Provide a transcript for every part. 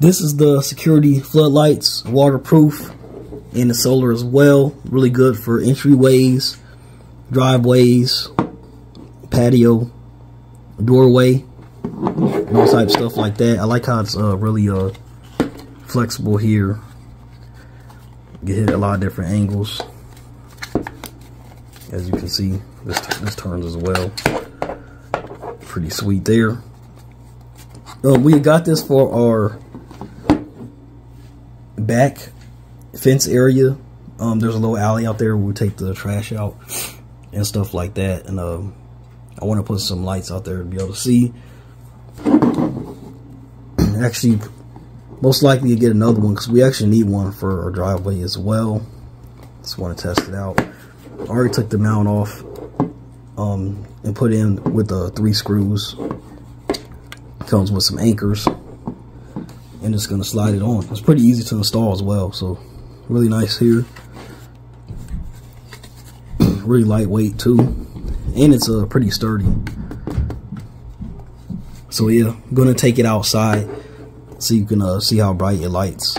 This is the security floodlights, waterproof, and the solar as well. Really good for entryways, driveways, patio, doorway, all type stuff like that. I like how it's uh, really uh, flexible here. You hit a lot of different angles. As you can see, this, this turns as well. Pretty sweet there. Uh, we got this for our back fence area. Um, there's a little alley out there where we take the trash out and stuff like that. And um, I want to put some lights out there to be able to see. actually, most likely to get another one because we actually need one for our driveway as well. Just want to test it out. I already took the mount off um, and put in with the three screws. Comes with some anchors and just gonna slide it on. It's pretty easy to install as well, so really nice here. really lightweight too, and it's uh, pretty sturdy. So yeah, I'm gonna take it outside so you can uh, see how bright it lights.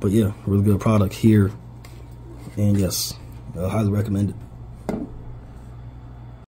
But yeah, really good product here, and yes, I highly recommend it.